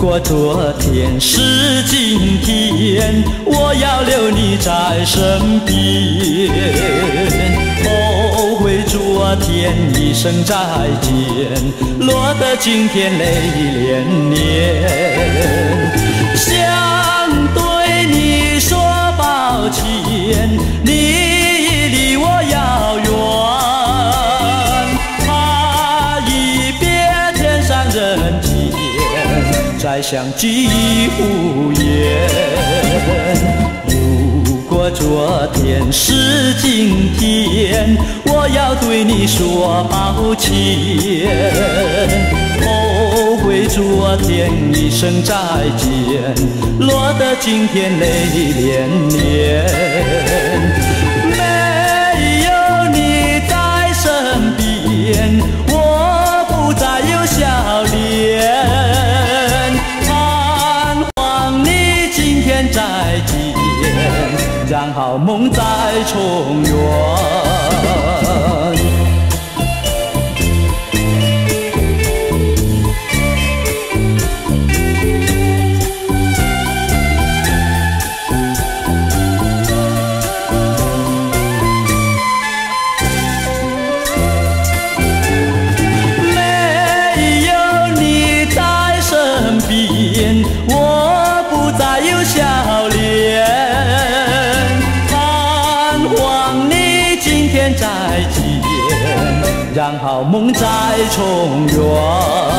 昨天是今天，我要留你在身边。后悔昨天一声再见，落得今天泪连连。再相聚无言。如果昨天是今天，我要对你说抱歉。后悔昨天一声再见，落得今天泪连连。让好梦再重圆。今天再见，让好梦再重圆。